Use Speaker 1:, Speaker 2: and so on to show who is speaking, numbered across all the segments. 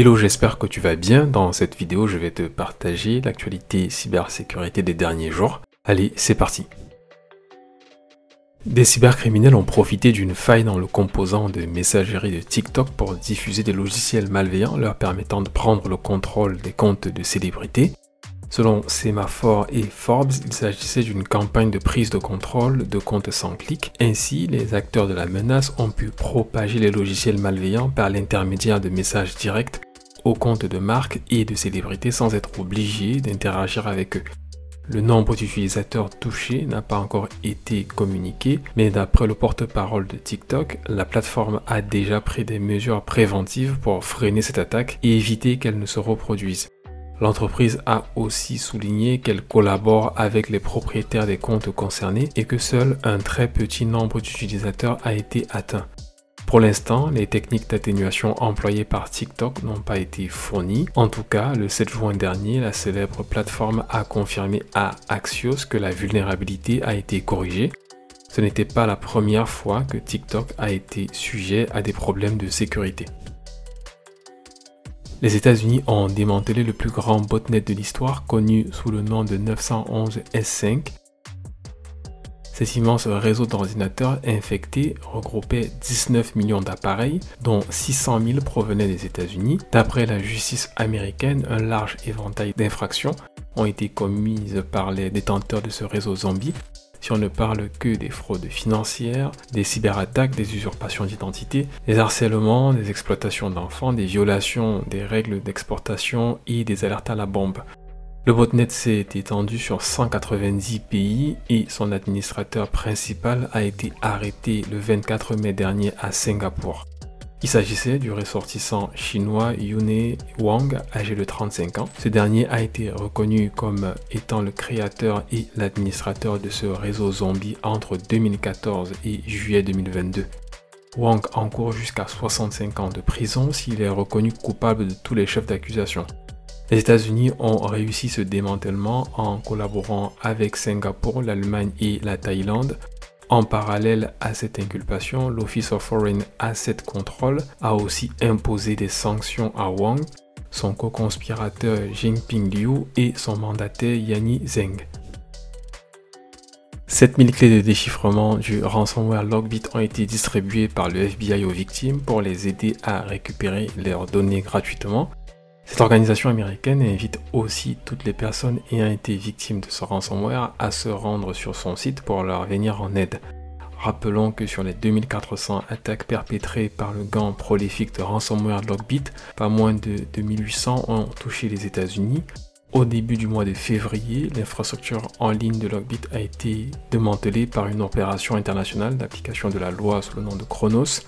Speaker 1: Hello, j'espère que tu vas bien. Dans cette vidéo, je vais te partager l'actualité cybersécurité des derniers jours. Allez, c'est parti. Des cybercriminels ont profité d'une faille dans le composant de messagerie de TikTok pour diffuser des logiciels malveillants leur permettant de prendre le contrôle des comptes de célébrités. Selon Semaphore et Forbes, il s'agissait d'une campagne de prise de contrôle de comptes sans clic. Ainsi, les acteurs de la menace ont pu propager les logiciels malveillants par l'intermédiaire de messages directs aux comptes de marques et de célébrités sans être obligés d'interagir avec eux. Le nombre d'utilisateurs touchés n'a pas encore été communiqué, mais d'après le porte-parole de TikTok, la plateforme a déjà pris des mesures préventives pour freiner cette attaque et éviter qu'elle ne se reproduise. L'entreprise a aussi souligné qu'elle collabore avec les propriétaires des comptes concernés et que seul un très petit nombre d'utilisateurs a été atteint. Pour l'instant, les techniques d'atténuation employées par TikTok n'ont pas été fournies. En tout cas, le 7 juin dernier, la célèbre plateforme a confirmé à Axios que la vulnérabilité a été corrigée. Ce n'était pas la première fois que TikTok a été sujet à des problèmes de sécurité. Les États-Unis ont démantelé le plus grand botnet de l'histoire, connu sous le nom de 911 S5, cet immense réseau d'ordinateurs infectés regroupait 19 millions d'appareils, dont 600 000 provenaient des États-Unis. D'après la justice américaine, un large éventail d'infractions ont été commises par les détenteurs de ce réseau zombie. Si on ne parle que des fraudes financières, des cyberattaques, des usurpations d'identité, des harcèlements, des exploitations d'enfants, des violations des règles d'exportation et des alertes à la bombe. Le botnet s'est étendu sur 190 pays et son administrateur principal a été arrêté le 24 mai dernier à Singapour. Il s'agissait du ressortissant chinois Yune Wang, âgé de 35 ans. Ce dernier a été reconnu comme étant le créateur et l'administrateur de ce réseau zombie entre 2014 et juillet 2022. Wang encourt jusqu'à 65 ans de prison s'il est reconnu coupable de tous les chefs d'accusation. Les États-Unis ont réussi ce démantèlement en collaborant avec Singapour, l'Allemagne et la Thaïlande. En parallèle à cette inculpation, l'Office of Foreign Asset Control a aussi imposé des sanctions à Wang, son co-conspirateur Jinping Liu et son mandataire Yanni Zheng. 7000 clés de déchiffrement du ransomware Logbit ont été distribuées par le FBI aux victimes pour les aider à récupérer leurs données gratuitement. Cette organisation américaine invite aussi toutes les personnes ayant été victimes de ce ransomware à se rendre sur son site pour leur venir en aide. Rappelons que sur les 2400 attaques perpétrées par le gant prolifique de ransomware Logbit, pas moins de 2800 ont touché les États-Unis. Au début du mois de février, l'infrastructure en ligne de Logbit a été démantelée par une opération internationale d'application de la loi sous le nom de Chronos.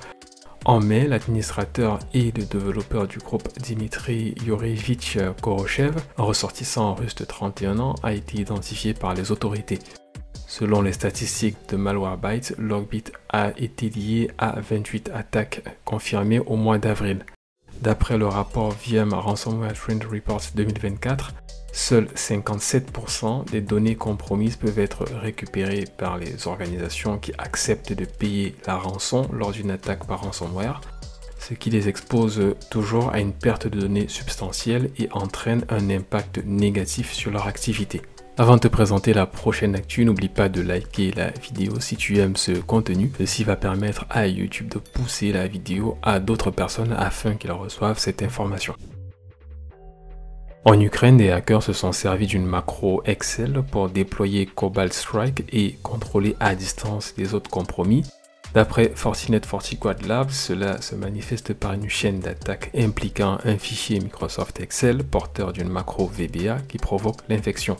Speaker 1: En mai, l'administrateur et le développeur du groupe Dimitri Yurevich Korochev, ressortissant russe de 31 ans, a été identifié par les autorités. Selon les statistiques de Malwarebytes, Logbit a été lié à 28 attaques confirmées au mois d'avril. D'après le rapport VM Ransomware Trend Report 2024, Seuls 57% des données compromises peuvent être récupérées par les organisations qui acceptent de payer la rançon lors d'une attaque par ransomware, ce qui les expose toujours à une perte de données substantielle et entraîne un impact négatif sur leur activité. Avant de te présenter la prochaine actu, n'oublie pas de liker la vidéo si tu aimes ce contenu. Ceci va permettre à YouTube de pousser la vidéo à d'autres personnes afin qu'ils reçoivent cette information. En Ukraine, des hackers se sont servis d'une macro Excel pour déployer Cobalt Strike et contrôler à distance les autres compromis. D'après Fortinet FortiQuad Labs, cela se manifeste par une chaîne d'attaque impliquant un fichier Microsoft Excel porteur d'une macro VBA qui provoque l'infection.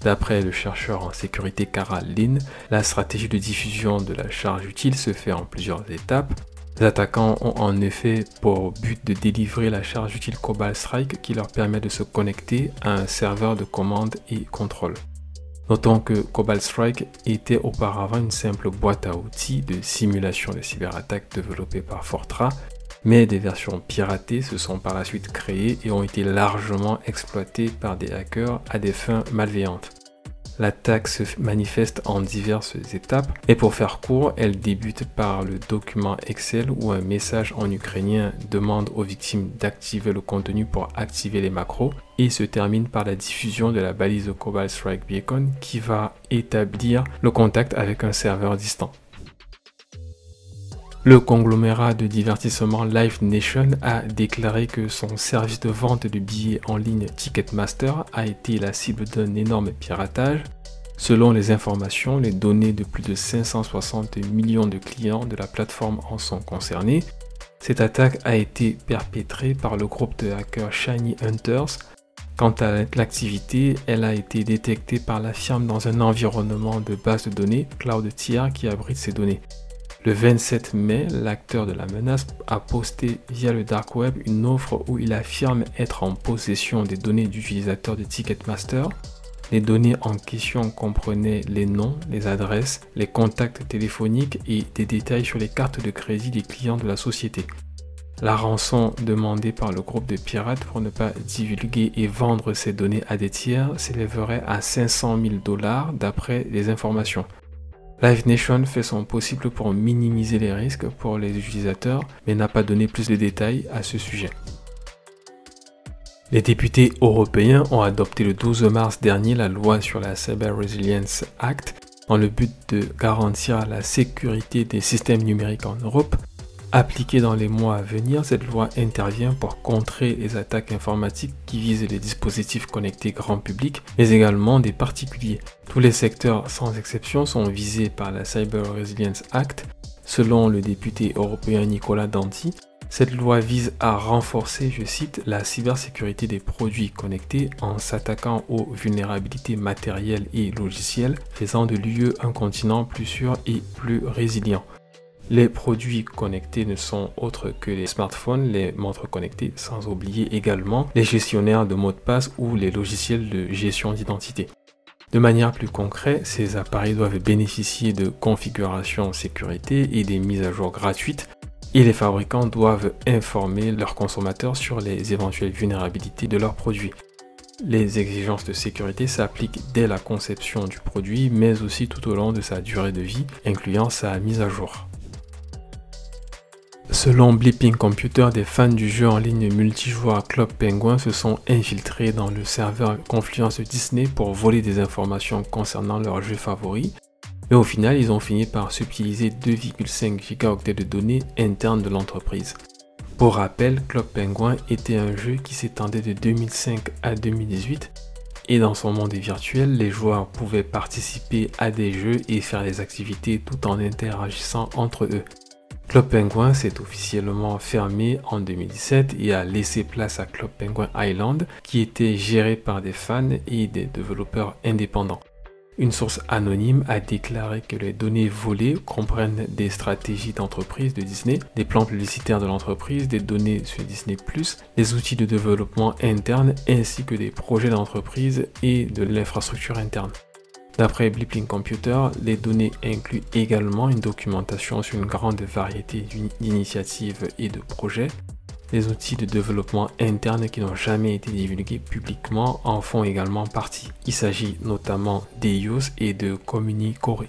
Speaker 1: D'après le chercheur en sécurité Carl Lin, la stratégie de diffusion de la charge utile se fait en plusieurs étapes. Les attaquants ont en effet pour but de délivrer la charge utile Cobalt Strike qui leur permet de se connecter à un serveur de commande et contrôle. Notons que Cobalt Strike était auparavant une simple boîte à outils de simulation de cyberattaque développée par Fortra, mais des versions piratées se sont par la suite créées et ont été largement exploitées par des hackers à des fins malveillantes. L'attaque se manifeste en diverses étapes et pour faire court, elle débute par le document Excel où un message en ukrainien demande aux victimes d'activer le contenu pour activer les macros et se termine par la diffusion de la balise Cobalt Strike Beacon qui va établir le contact avec un serveur distant. Le conglomérat de divertissement Live Nation a déclaré que son service de vente de billets en ligne Ticketmaster a été la cible d'un énorme piratage. Selon les informations, les données de plus de 560 millions de clients de la plateforme en sont concernées. Cette attaque a été perpétrée par le groupe de hackers Shiny Hunters. Quant à l'activité, elle a été détectée par la firme dans un environnement de base de données, Cloud Tier, qui abrite ces données. Le 27 mai, l'acteur de la menace a posté via le dark web une offre où il affirme être en possession des données d'utilisateurs de Ticketmaster. Les données en question comprenaient les noms, les adresses, les contacts téléphoniques et des détails sur les cartes de crédit des clients de la société. La rançon demandée par le groupe de pirates pour ne pas divulguer et vendre ces données à des tiers s'élèverait à 500 000 dollars d'après les informations. Live Nation fait son possible pour minimiser les risques pour les utilisateurs, mais n'a pas donné plus de détails à ce sujet. Les députés européens ont adopté le 12 mars dernier la loi sur la Cyber Resilience Act dans le but de garantir la sécurité des systèmes numériques en Europe Appliquée dans les mois à venir, cette loi intervient pour contrer les attaques informatiques qui visent les dispositifs connectés grand public, mais également des particuliers. Tous les secteurs, sans exception, sont visés par la Cyber Resilience Act. Selon le député européen Nicolas Danti, cette loi vise à renforcer, je cite, la cybersécurité des produits connectés en s'attaquant aux vulnérabilités matérielles et logicielles, faisant de l'UE un continent plus sûr et plus résilient. Les produits connectés ne sont autres que les smartphones, les montres connectées, sans oublier également les gestionnaires de mots de passe ou les logiciels de gestion d'identité. De manière plus concrète, ces appareils doivent bénéficier de configurations sécurité et des mises à jour gratuites et les fabricants doivent informer leurs consommateurs sur les éventuelles vulnérabilités de leurs produits. Les exigences de sécurité s'appliquent dès la conception du produit, mais aussi tout au long de sa durée de vie, incluant sa mise à jour. Selon Blipping Computer, des fans du jeu en ligne multijoueur Club Penguin se sont infiltrés dans le serveur Confluence Disney pour voler des informations concernant leur jeu favori. Mais au final, ils ont fini par subtiliser 2,5 gigaoctets de données internes de l'entreprise. Pour rappel, Club Penguin était un jeu qui s'étendait de 2005 à 2018 et dans son monde virtuel, les joueurs pouvaient participer à des jeux et faire des activités tout en interagissant entre eux. Club Penguin s'est officiellement fermé en 2017 et a laissé place à Club Penguin Island qui était géré par des fans et des développeurs indépendants. Une source anonyme a déclaré que les données volées comprennent des stratégies d'entreprise de Disney, des plans publicitaires de l'entreprise, des données sur Disney ⁇ des outils de développement interne ainsi que des projets d'entreprise et de l'infrastructure interne. D'après Blipping Computer, les données incluent également une documentation sur une grande variété d'initiatives et de projets. Les outils de développement interne qui n'ont jamais été divulgués publiquement en font également partie. Il s'agit notamment d'EIOS et de Core.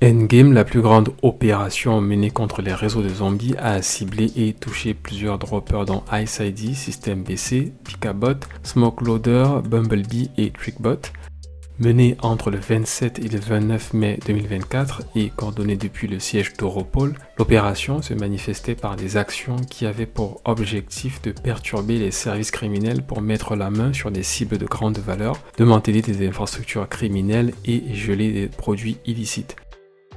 Speaker 1: Endgame, la plus grande opération menée contre les réseaux de zombies, a ciblé et touché plusieurs droppers dont ID, System BC, Picabot, Smokeloader, Bumblebee et Trickbot. Menée entre le 27 et le 29 mai 2024 et coordonnée depuis le siège d'Europol, l'opération se manifestait par des actions qui avaient pour objectif de perturber les services criminels pour mettre la main sur des cibles de grande valeur, démanteler des infrastructures criminelles et geler des produits illicites.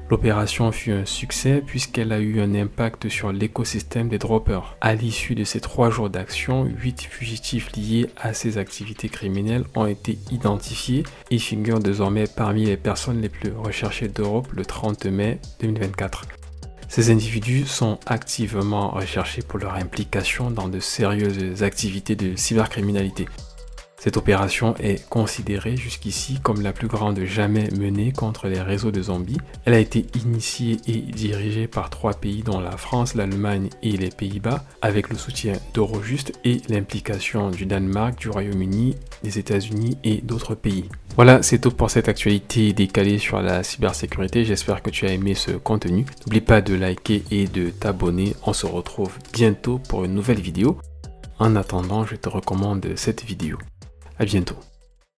Speaker 1: L'opération fut un succès puisqu'elle a eu un impact sur l'écosystème des droppers. À l'issue de ces trois jours d'action, huit fugitifs liés à ces activités criminelles ont été identifiés et figurent désormais parmi les personnes les plus recherchées d'Europe le 30 mai 2024. Ces individus sont activement recherchés pour leur implication dans de sérieuses activités de cybercriminalité. Cette opération est considérée jusqu'ici comme la plus grande jamais menée contre les réseaux de zombies. Elle a été initiée et dirigée par trois pays dont la France, l'Allemagne et les Pays-Bas, avec le soutien d'Eurojust et l'implication du Danemark, du Royaume-Uni, des États-Unis et d'autres pays. Voilà, c'est tout pour cette actualité décalée sur la cybersécurité. J'espère que tu as aimé ce contenu. N'oublie pas de liker et de t'abonner. On se retrouve bientôt pour une nouvelle vidéo. En attendant, je te recommande cette vidéo. À bientôt.